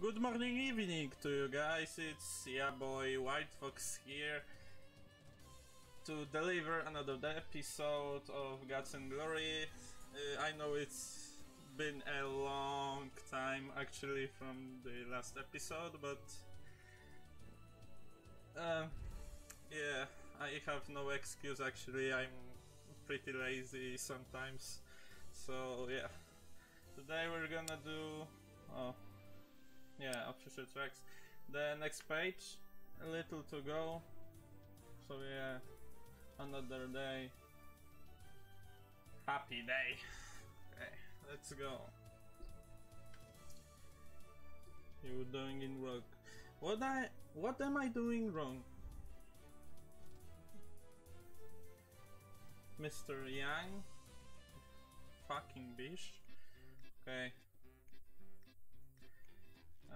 Good morning, evening to you guys. It's yeah boy WildFox here to deliver another episode of Guts and Glory. Uh, I know it's been a long time actually from the last episode, but uh, yeah, I have no excuse actually. I'm pretty lazy sometimes, so yeah. Today we're gonna do. Oh, yeah, official tracks. The next page, a little to go. So yeah, another day. Happy day. Okay, let's go. You're doing in wrong? What I? What am I doing wrong? Mr. Yang? Fucking bitch. Okay.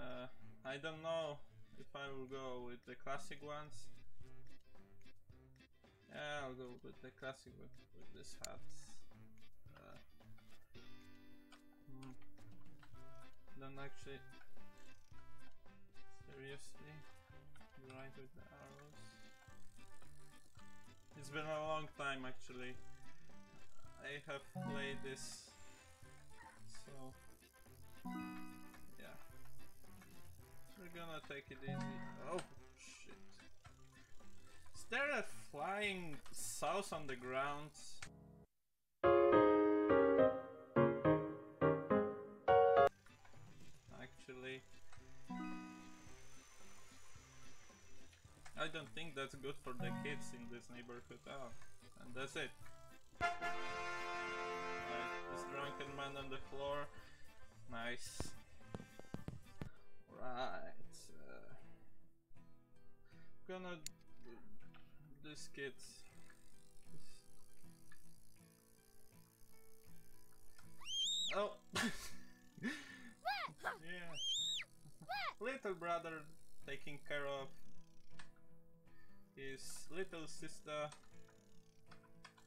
Uh, I don't know if I will go with the classic ones. Yeah, I'll go with the classic with, with this hat. Uh, hmm. Don't actually. Seriously? Right with the arrows? It's been a long time actually. I have played this. Gonna take it easy. Oh shit. Is there a flying saws on the ground? Actually. I don't think that's good for the kids in this neighborhood. Oh, and that's it. This drunken man on the floor. Nice. Right. Uh, gonna do this kid. Oh. yeah. Little brother taking care of his little sister.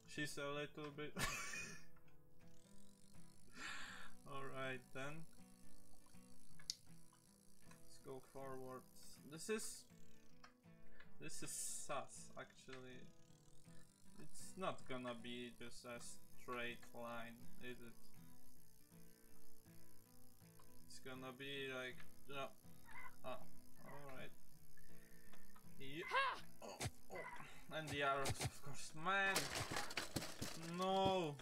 She's a little bit. Alright then. Let's go forward. This is. This is sus actually. It's not gonna be just a straight line, is it? It's gonna be like. No. Oh, alright. Yeah. Oh, oh. And the arrows, of course. Man! No!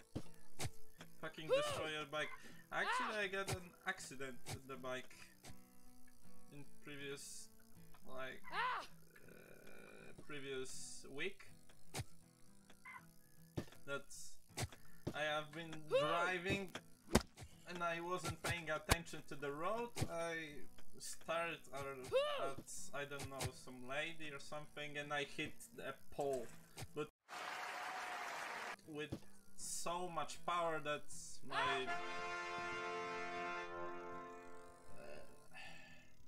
Fucking destroy your bike. Actually, I got an accident with the bike in previous, like, uh, previous week. that I have been driving and I wasn't paying attention to the road. I started at I don't know some lady or something, and I hit a pole, but with so much power that my ah! uh,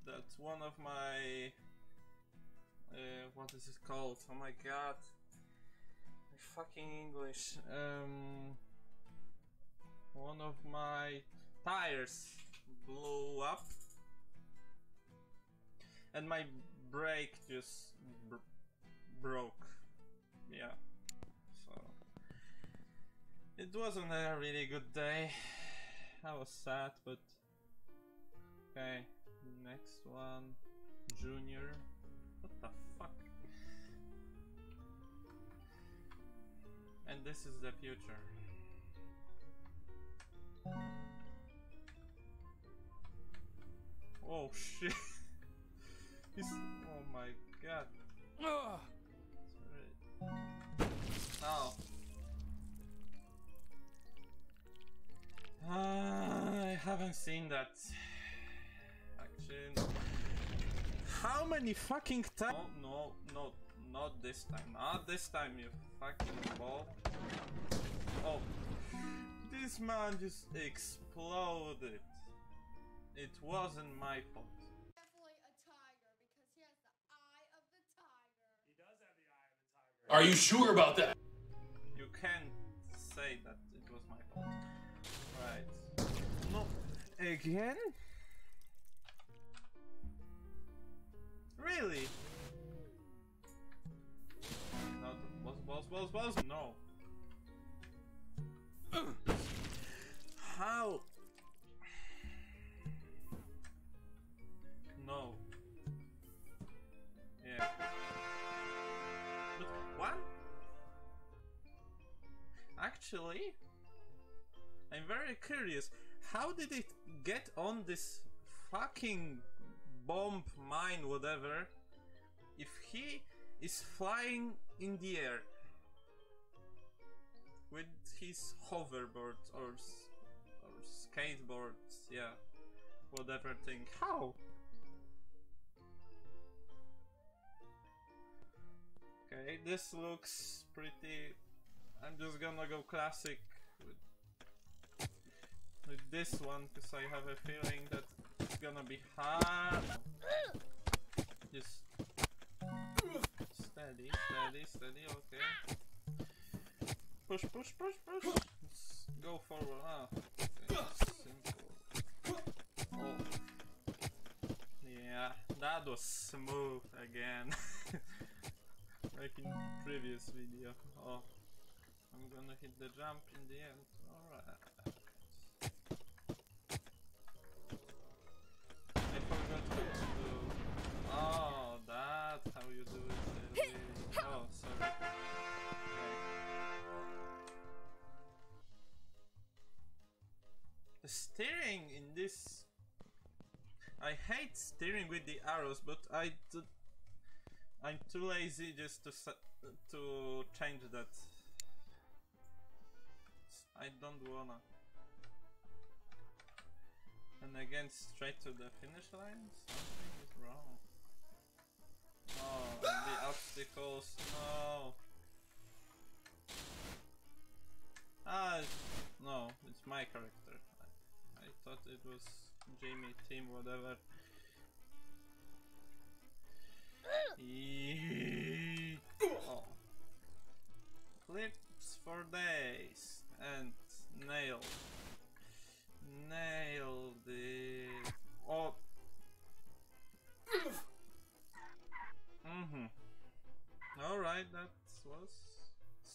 that one of my uh, what is it called? Oh my god, my fucking English. Um, one of my tires blew up, and my brake just br broke. Yeah, so it wasn't a really good day. I was sad, but okay. Next one, Junior. What the fuck? And this is the future. Oh shit! He's, oh my god. Sorry. Oh. Ah, I haven't seen that. Action. How many fucking times? No, no, no, not this time. Not this time, you fucking ball. Oh. This man just exploded. It wasn't my fault. definitely a tiger because he has the eye of the tiger. Are you sure about that? You can't say that it was my fault. Right. No. Again? Very curious. How did it get on this fucking bomb mine, whatever, if he is flying in the air with his hoverboard or or skateboard, yeah, whatever thing? How? Okay, this looks pretty. I'm just gonna go classic with this one because I have a feeling that it's gonna be hard. Just steady, steady, steady. Okay. Push, push, push, push. Let's go forward. Ah, okay, simple. Oh. Yeah, that was smooth again. like in previous video. Oh, I'm gonna hit the jump in the end. Alright. How you do it. Oh, sorry. Okay. The steering in this. I hate steering with the arrows, but I do, I'm too lazy just to to change that. I don't wanna. And again, straight to the finish line. Something is wrong. The obstacles. No. Ah, no, it's my character. I, I thought it was Jamie, Tim, whatever. Oh. Flips for days and nailed.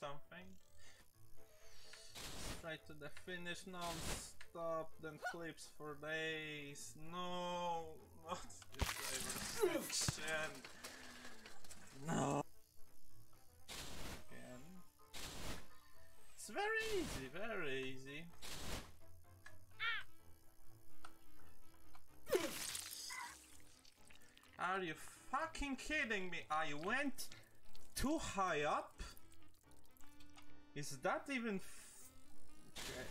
Something. To the finish non-stop, then flips for days. No, not this section. No. Again. It's very easy, very easy. Are you fucking kidding me? I went too high up? Is that even okay.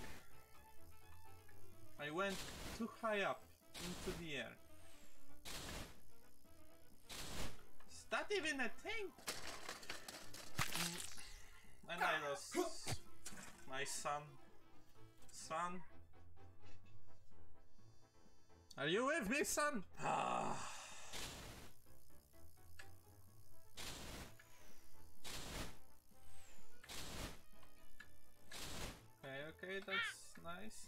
I went too high up into the air. Is that even a thing? Mm, And I lost my son. Son? Are you with me, son?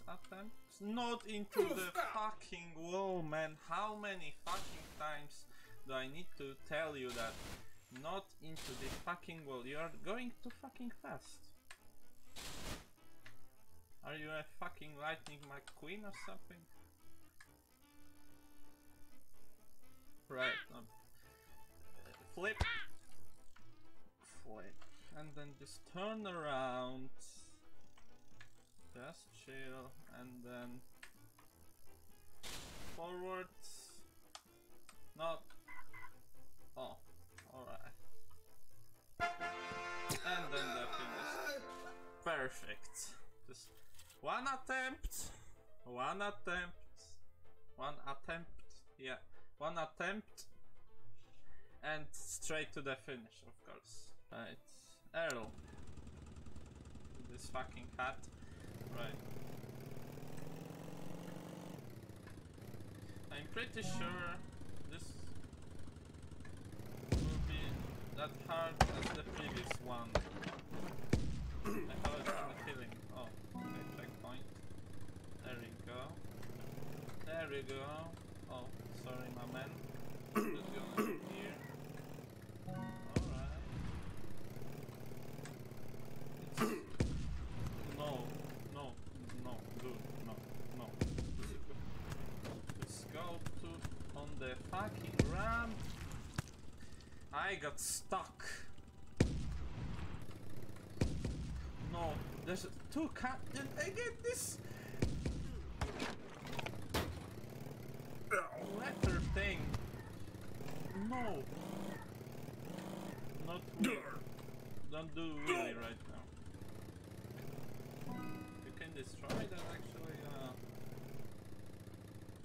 Attempt. Not into the fucking wall, man. How many fucking times do I need to tell you that? Not into the fucking wall. You are going too fucking fast. Are you a fucking Lightning McQueen or something? Right, no. Flip. Flip. And then just turn around. Just chill. And then forwards. Not. Oh, alright. And then the finish. Perfect. Just one attempt. One attempt. One attempt. Yeah. One attempt. And straight to the finish, of course. Right. Earl. This fucking hat. Right. I'm pretty sure this will be that hard as the previous one. I have a feeling. Oh, okay, checkpoint. There we go. There we go. Oh, sorry, my man. got stuck. No, there's two cat. and I get this letter thing. No. Not weird. Don't do really right now. You can destroy that actually. Uh,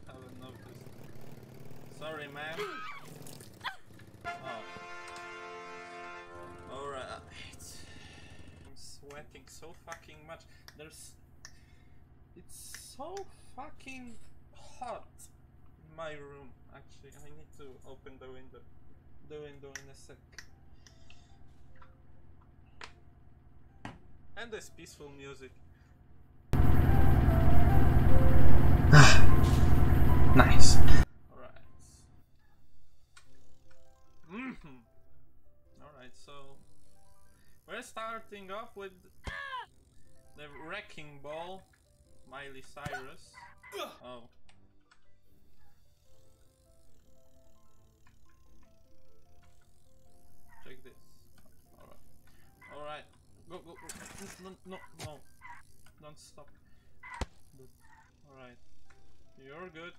haven't noticed. Sorry, ma'am. So fucking much. There's. It's so fucking hot in my room. Actually, I need to open the window. The window in a sec. And this peaceful music. Nice. Starting off with the wrecking ball, Miley Cyrus. Oh. Check this. Alright. Alright. Go, go, go. No, no, no. Don't stop. Alright. You're good.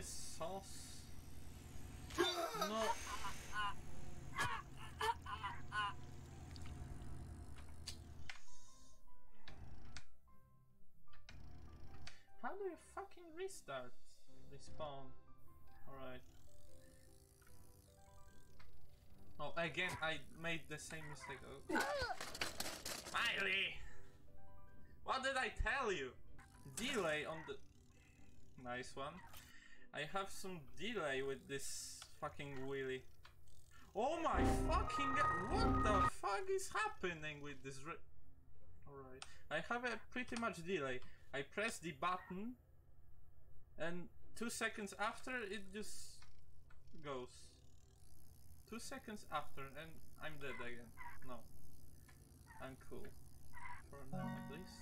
This sauce. No. How do you fucking restart respawn? Alright. Oh, again, I made the same mistake. Oh. Miley! What did I tell you? Delay on the. Nice one. I have some delay with this fucking wheelie. Oh my fucking god! What the fuck is happening with this? Alright. I have a pretty much delay. I press the button, and two seconds after it just goes. Two seconds after, and I'm dead again. No. I'm cool. For now, at least.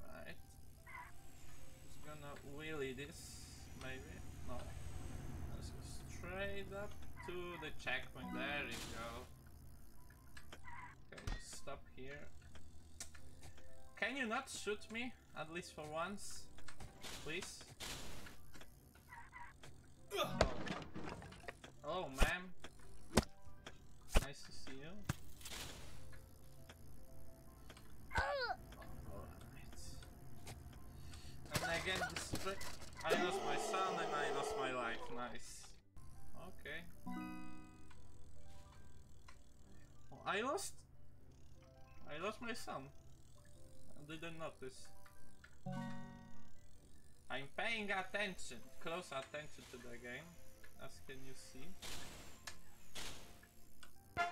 Right. Just gonna wheelie this, maybe. No. Let's go straight up to the checkpoint. There you go. Okay, stop here. Can you not shoot me? At least for once? Please? Oh, oh ma'am. I lost. I lost my son. I didn't notice. I'm paying attention, close attention to the game, as can you see. Oh.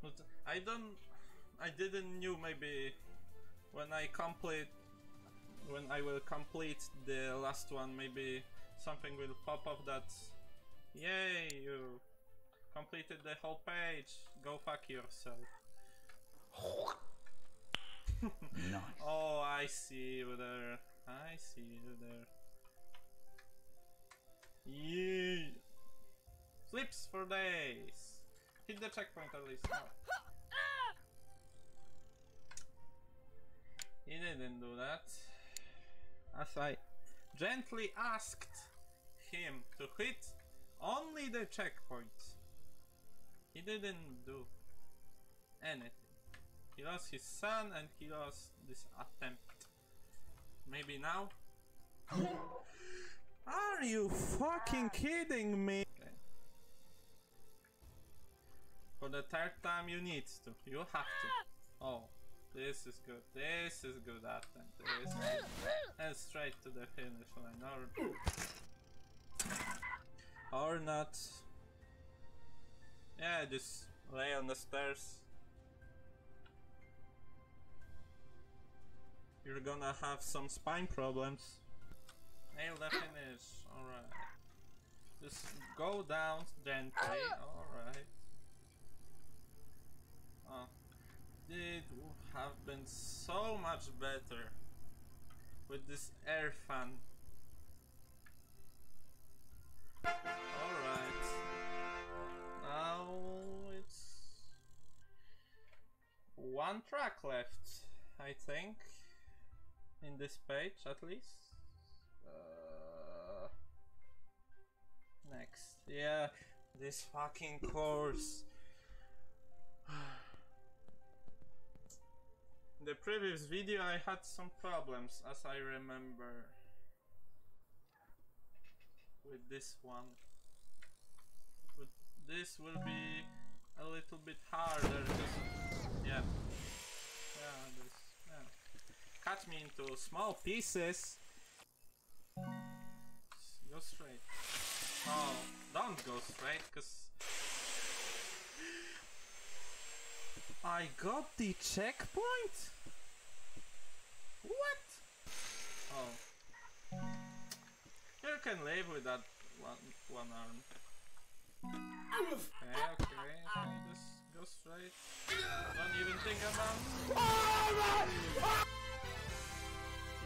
But I don't, I didn't knew maybe when I complete, when I will complete the last one, maybe something will pop up that, yay, you completed the whole page, go fuck yourself. Nice. Oh, I see you there. I see you there. Yee. Flips for days. Hit the checkpoint at least. No. He didn't do that. As I gently asked him to hit only the checkpoint. He didn't do anything. He lost his son and he lost this attempt. Maybe now? Are you fucking kidding me? Okay. For the third time you need to. You have to. Oh, this is good. This is good attempt. This is And straight to the finish line. Or Or not. Yeah, just lay on the stairs. You're gonna have some spine problems. Nail the finish, alright. Just go down gently, alright. Oh, it would have been so much better with this air fan. Alright. Now it's one track left, I think. In this page, at least. Uh, next. Yeah, this fucking course. The previous video I had some problems as I remember with this one. But this will be a little bit harder yeah. Yeah, this yeah. Cut me into small pieces. Go straight. Oh, don't go straight because I got the checkpoint? What? Oh. You can live with that one, one arm. Okay, okay, okay, just go straight. Don't even think about it.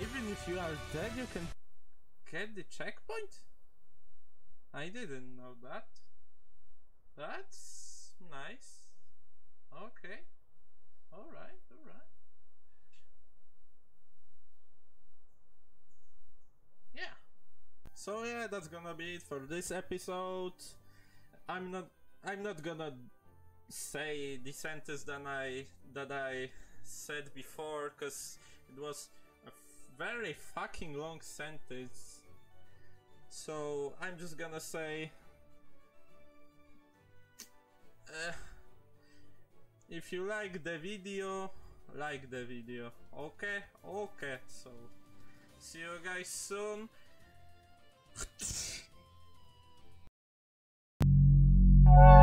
Even if you are dead, you can get the checkpoint? I didn't know that. That's nice. Okay. Alright, alright. Yeah. So yeah, that's gonna be it for this episode. I'm not I'm not gonna say the sentence that I that I said before cuz it was a very fucking long sentence. So I'm just gonna say uh, if you like the video, like the video. Okay, okay, so see you guys soon.